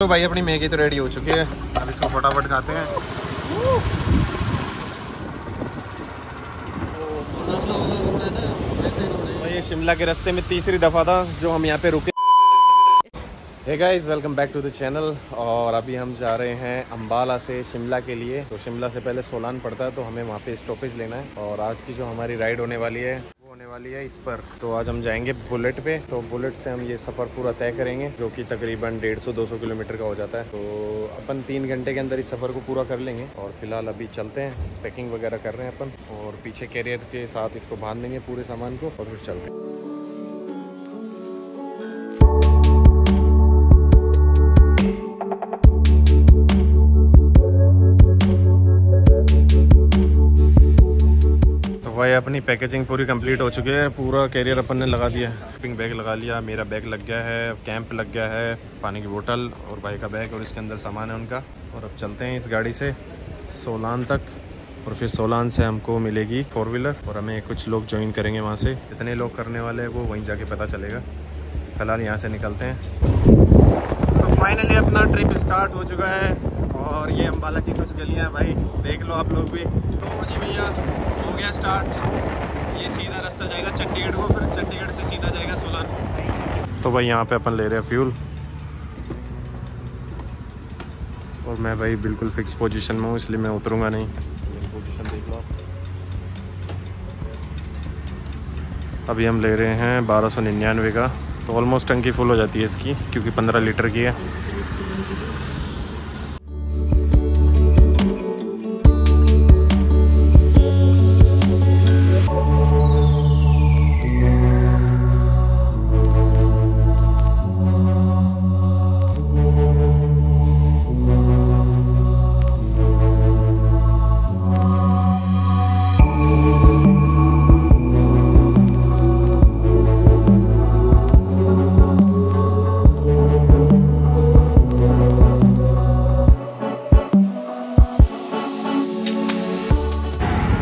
तो भाई अपनी मैगी तो रेडी हो चुकी है। अब इसको फटाफट खाते हैं। भाई ये शिमला के रास्ते में तीसरी दफ़ा था जो हम यहाँ पे रुके। Hey guys welcome back to the channel और अभी हम जा रहे हैं अम्बाला से शिमला के लिए। तो शिमला से पहले सोलान पड़ता है तो हमें वहाँ पे स्टॉपेज लेना है। और आज की जो हमारी राइड होने वाली है वाली है इस पर। तो आज हम जाएँगे बुलेट पे। तो बुलेट से हम ये सफ़र पूरा तय करेंगे, जो कि तकरीबन डेढ़ सौ, दो सौ किलोमीटर का हो जाता है। तो अपन तीन घंटे के अंदर इस सफ़र को पूरा कर लेंगे। और फ़िलहाल अभी चलते हैं, पैकिंग वगैरह कर रहे हैं अपन। और पीछे कैरियर के साथ इसको बाँध देंगे पूरे सामान को और फिर चलते हैं। भाई, अपनी पैकेजिंग पूरी कंप्लीट हो चुकी है। पूरा कैरियर अपन ने लगा दिया शिपिंग बैग लगा लिया, मेरा बैग लग गया है कैंप लग गया है, पानी की बोतल और भाई का बैग और इसके अंदर सामान है उनका। और अब चलते हैं इस गाड़ी से, सोलान तक। और फिर सोलान से हमको मिलेगी फोर व्हीलर और हमें कुछ लोग ज्वाइन करेंगे वहाँ से। जितने लोग करने वाले हैं, वो वहीं जाके पता चलेगा। फ़िलहाल यहाँ से निकलते हैं। तो फाइनली अपना ट्रिप स्टार्ट हो चुका है। और ये अम्बाला की कुछ गलियाँ भाई, देख लो आप लोग भी। तो जी भैया हो गया स्टार्ट ये सीधा रास्ता जाएगा चंडीगढ़ को, फिर चंडीगढ़ से सीधा जाएगा सोलान। तो भाई यहाँ पे अपन ले रहे हैं फ्यूल और मैं भाई बिल्कुल फिक्स पोजीशन में हूँ, इसलिए मैं उतरूँगा नहीं। पोजीशन देख लो आप अभी हम ले रहे हैं बारह सौ निन्यानवे का। तो ऑलमोस्ट टंकी फुल हो जाती है इसकी, क्योंकि पंद्रह लीटर की है।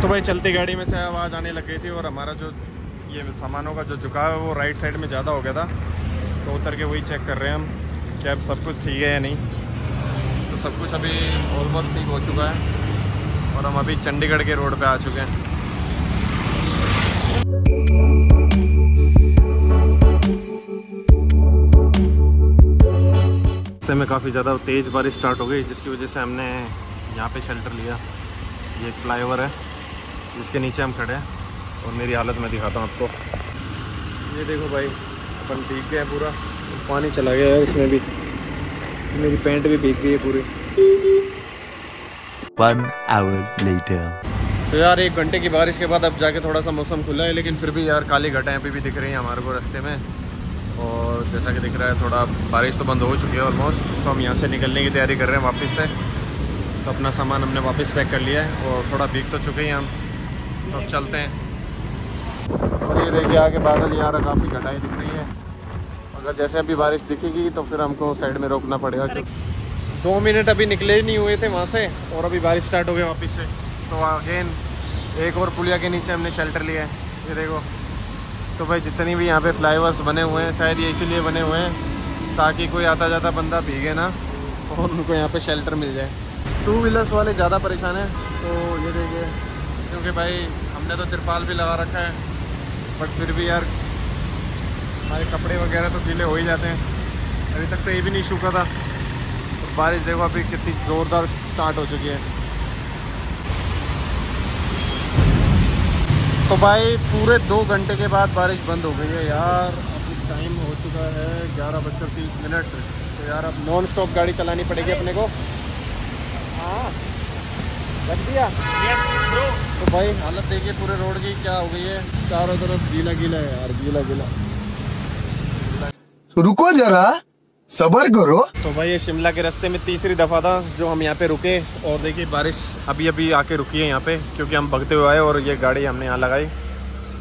तो भाई चलती गाड़ी में से आवाज़ आने लग गई थी और हमारा जो ये सामानों का जो झुकाव है वो राइट साइड में ज़्यादा हो गया था। तो उतर के वही चेक कर रहे हैं हम कि अब सब कुछ ठीक है या नहीं। तो सब कुछ अभी ऑलमोस्ट ठीक हो चुका है और हम अभी चंडीगढ़ के रोड पे आ चुके हैं। रास्ते में काफ़ी ज़्यादा तेज़ बारिश स्टार्ट हो गई, जिसकी वजह से हमने यहाँ पे शेल्टर लिया। ये एक फ्लाईओवर है। जिसके नीचे हम खड़े हैं और मेरी हालत मैं दिखाता हूँ आपको। ये देखो भाई अपन भीग गए पूरा। पानी चला गया है इसमें भी। मेरी पैंट भी भीग गई है पूरी। One hour later. तो यार एक घंटे की बारिश के बाद अब जाके थोड़ा सा मौसम खुला है लेकिन फिर भी यार काली घटाएँ अभी भी दिख रही हैं हमारे को रास्ते में। और जैसा कि दिख रहा है थोड़ा बारिश तो बंद हो चुकी है ऑलमोस्ट तो हम यहाँ से निकलने की तैयारी कर रहे हैं वापस से। तो अपना सामान हमने वापस पैक कर लिया है और थोड़ा भीग तो चुके हैं हम। तो चलते हैं। और ये देखिए, आगे बादल यहाँ रहा, काफ़ी घटाई दिख रही है। अगर जैसे अभी बारिश दिखेगी तो फिर हमको साइड में रोकना पड़ेगा क्योंकि दो मिनट अभी निकले ही नहीं हुए थे वहाँ से, और अभी बारिश स्टार्ट हो गई वापस से। तो अगेन एक और पुलिया के नीचे हमने शेल्टर लिया है। ये देखो। तो भाई, जितनी भी यहाँ पे फ्लाईओवर्स बने हुए हैं, शायद ये इसीलिए बने हुए हैं, ताकि कोई आता जाता बंदा भीगे ना, और उनको यहाँ पे शेल्टर मिल जाए। टू व्हीलर्स वाले ज़्यादा परेशान हैं। तो ये देखिए क्योंकि भाई हमने तो तिरपाल भी लगा रखा है बट फिर भी यार हमारे कपड़े वगैरह तो गीले हो ही जाते हैं। अभी तक तो ये भी नहीं सूखा था। और बारिश देखो अभी कितनी ज़ोरदार स्टार्ट हो चुकी है। तो भाई पूरे दो घंटे के बाद बारिश बंद हो गई है यार। अभी टाइम हो चुका है ग्यारह बजकर तीस मिनट। तो यार अब नॉन स्टॉप गाड़ी चलानी पड़ेगी अपने को। हाँ। रख दिया? यस ब्रो तो भाई हालत देखिए पूरे रोड की क्या हो गई है। चारों तरफ़ गीला गीला है यार गीला गीला तो रुको जरा सबर करो। तो भाई ये शिमला के रास्ते में तीसरी दफ़ा था जो हम यहाँ पे रुके। और देखिए बारिश अभी अभी आके रुकी है यहाँ पे क्योंकि हम भगते हुए आए और ये गाड़ी हमने यहाँ लगाई।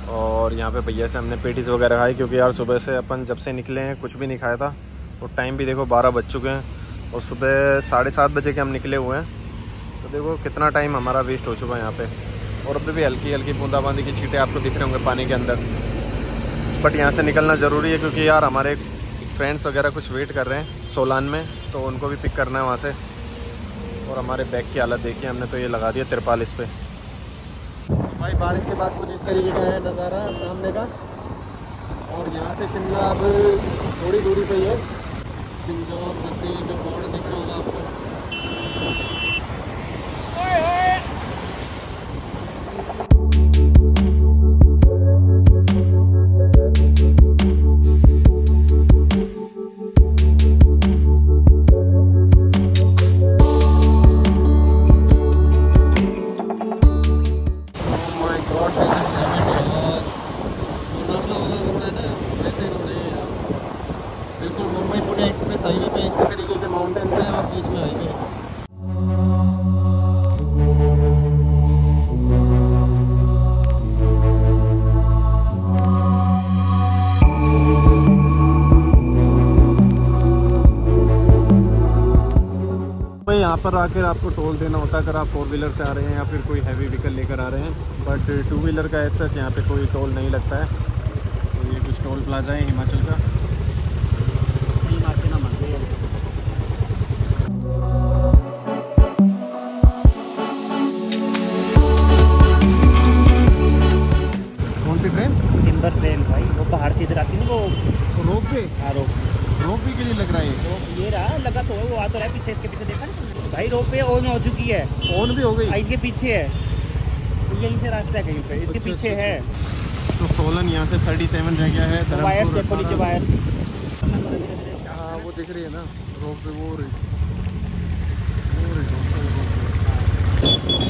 और यहाँ पे भैया से हमने पेटीज वगैरह खाई क्योंकि यार सुबह से अपन जब से निकले हैं कुछ भी नहीं खाया था। और टाइम भी देखो बारह बज चुके हैं। और सुबह साढ़े सात बजे के हम निकले हुए हैं। देखो कितना टाइम हमारा वेस्ट हो चुका है यहाँ पे। और अभी भी हल्की हल्की बूंदाबांदी की छीटें आपको दिख रहे होंगे पानी के अंदर। बट यहाँ से निकलना ज़रूरी है क्योंकि यार हमारे फ्रेंड्स वगैरह कुछ वेट कर रहे हैं सोलान में तो उनको भी पिक करना है वहाँ से। और हमारे बैग की हालत देखिए हमने तो ये लगा दिया तिरपाल इस पर भाई, बारिश के बाद कुछ इस तरीके का है नज़ारा सामने का। और यहाँ से शिमला अब थोड़ी दूरी पे ही है। जो बोर्ड दिख रहा होगा आपको। पर आकर आपको टोल देना होता है अगर आप फोर व्हीलर से आ रहे हैं या फिर कोई हैवी व्हीकल लेकर आ रहे हैं। बट टू व्हीलर का एज सच यहाँ पे कोई टोल नहीं लगता है। तो ये कुछ टोल प्लाजा है हिमाचल का। कौन सी ट्रेन टिम्बर ट्रेन भाई वो बाहर से इधर आती है ना वो? रोप वे रोप रोप वे के लिए लग रहा है ये रहा लगा तो है वो आ तो रहा है पीछे इसके पीछे देखा ना भाई रोप पे ऑन हो चुकी है। ऑन भी हो गई। इसके पीछे है। तो यहीं से रास्ता है कहीं पे इसके अच्छा, पीछे अच्छा, है। तो सोलन यहाँ से 37 रह गया है वायर देखो नीचे वायर हाँ वो दिख रही है ना रोप पे वो रही। वो रही रोप पे, रोप पे।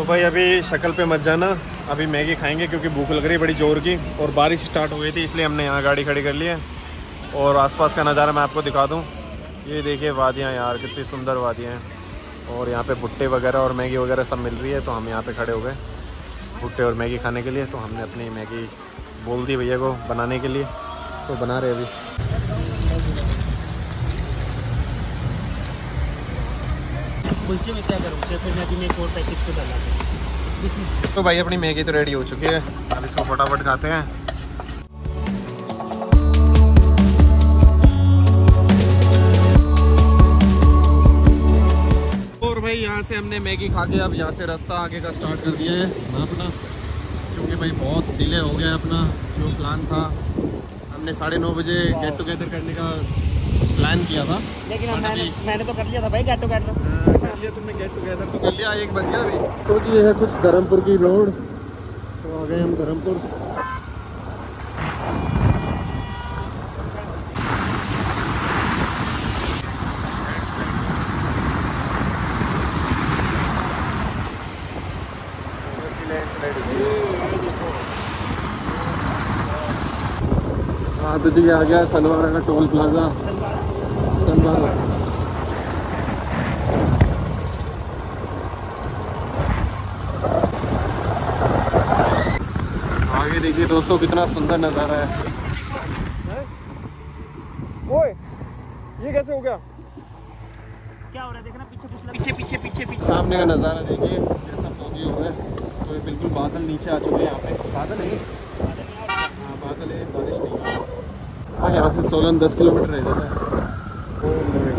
तो भाई अभी शक्ल पे मत जाना। अभी मैगी खाएँगे क्योंकि भूख लग रही है बड़ी ज़ोर की और बारिश स्टार्ट हो गई थी, इसलिए हमने यहाँ गाड़ी खड़ी कर ली है। और आसपास का नज़ारा मैं आपको दिखा दूँ। ये देखिए वादियाँ यार, कितनी सुंदर वादियाँ हैं। और यहाँ पे भुट्टे वगैरह और मैगी वगैरह सब मिल रही है तो हम यहाँ पे खड़े हो गए भुट्टे और मैगी खाने के लिए। तो हमने अपनी मैगी बोल दी भैया को बनाने के लिए। तो बना रहे अभी। कुलचे में क्या करूँ? फिर मैं अभी मैं एक और पैकेज को डाला तो भाई अपनी मैगी तो रेडी हो चुकी है। अब इसको फटाफट खाते हैं। और भाई यहाँ से हमने मैगी खा के अब यहाँ से रास्ता आगे का स्टार्ट कर दिया है। अपना। क्योंकि भाई बहुत डिले हो गया अपना जो प्लान था। हमने साढ़े नौ बजे गेट टुगेदर करने का प्लान किया था। लेकिन मैंने मैंने तो कर लिया था भाई गेट टू हाँ, कर लिया तुमने गेट टुगेदर तो कर लिया एक बज गया अभी। तो जी ये है कुछ धर्मपुर की रोड तो आ गए हम धर्मपुर हाँ तो जी ये आ गया सलवारा का टोल प्लाजा। सलवारा आगे देखिए दोस्तों कितना सुंदर नज़ारा है। ओए ये कैसे हो गया? क्या हो रहा है? देखना पीछे पीछे पीछे पीछे पीछे सामने का नज़ारा देखिए कैसा फोगी हो रहा है। तो ये बिल्कुल बादल नीचे आ चुके हैं यहाँ पे। बादल है? हाँ बादल है बारिश नहीं है यहाँ से सोलन दस किलोमीटर रह है।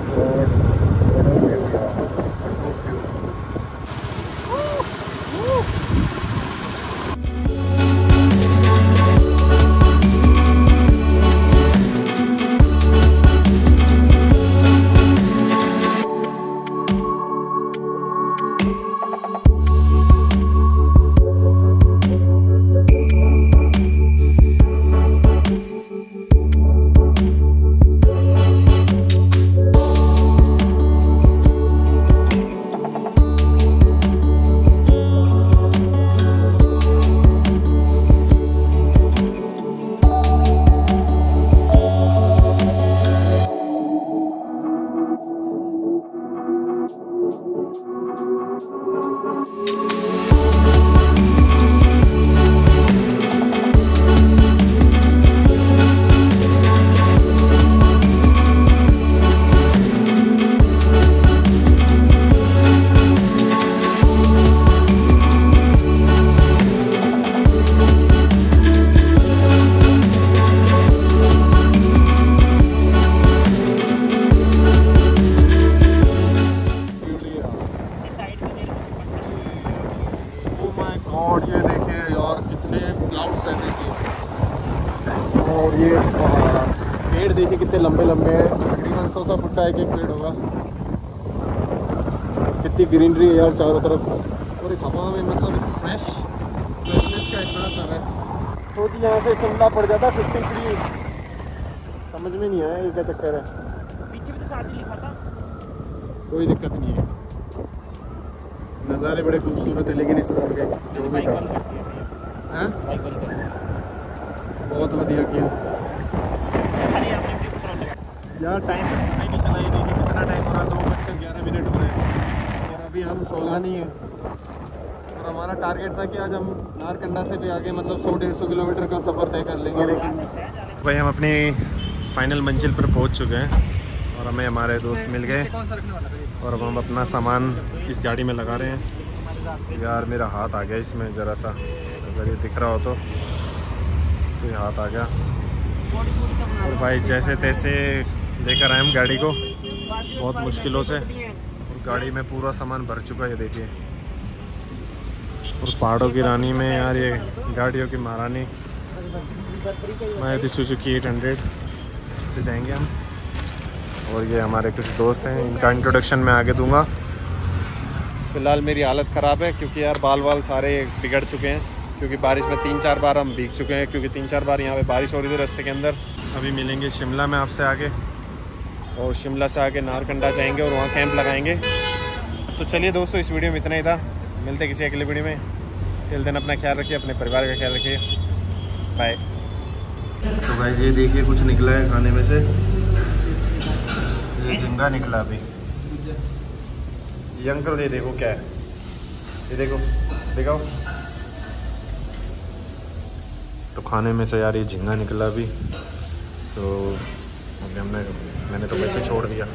ग्रीनरी है यार चारों तरफ़। और एक हवा में मतलब फ्रेश फ्रेशनेस का एहसास आ रहा है। तो जी यहाँ से शिमला पड़ जाता है फिफ्टी थ्री समझ में नहीं आया ये क्या चक्कर है। पीछे भी तो शादी लिखा था। कोई दिक्कत नहीं है। नज़ारे बड़े खूबसूरत है लेकिन इस रोड के जो भी भैया हैं? बहुत बढ़िया किया। यार टाइम पता ही नहीं चला ये देखिए कितना टाइम हो रहा है? दो बजकर ग्यारह मिनट हो रहे हैं। अभी हम सोलह नहीं है। और हमारा टारगेट था कि आज हम नारकंडा से भी आगे मतलब सौ डेढ़ सौ किलोमीटर का सफ़र तय कर लेंगे। लेकिन भाई, हम अपनी फाइनल मंजिल पर पहुँच चुके हैं और हमें हमारे दोस्त मिल गए और हम अपना सामान इस गाड़ी में लगा रहे हैं। यार, मेरा हाथ आ गया इसमें ज़रा सा। अगर ये दिख रहा हो तो तो ये हाथ आ गया। और भाई, जैसे तैसे लेकर आए हम गाड़ी को, बहुत मुश्किलों से। गाड़ी में पूरा सामान भर चुका है, देखिए। और पहाड़ों की रानी में यार ये गाड़ियों की महारानी। मारुति सुजुकी एट हंड्रेड से जाएँगे हम। और ये हमारे कुछ दोस्त हैं, इनका इंट्रोडक्शन मैं आगे दूँगा। फ़िलहाल मेरी हालत ख़राब है, क्योंकि यार बाल वाल सारे बिगड़ चुके हैं, क्योंकि बारिश में तीन चार बार हम भीग चुके हैं, क्योंकि तीन चार बार यहाँ पे बारिश हो रही थी रास्ते के अंदर। अभी मिलेंगे शिमला में आपसे आगे। और शिमला से आके नारकंडा जाएँगे और वहाँ कैंप लगाएँगे। तो चलिए दोस्तों, इस वीडियो में इतना ही था। मिलते किसी अगले वीडियो में। टिल दिन अपना ख्याल रखिए, अपने परिवार का ख्याल रखिए। बाय तो भाई ये देखिए कुछ निकला है खाने में से। ये झिंगा निकला अभी। ये अंकल ये देखो क्या है। ये देखो, दिखाओ। तो खाने में से यार ये झिंगा निकला अभी। तो अभी हमने मैंने तो वैसे छोड़ दिया।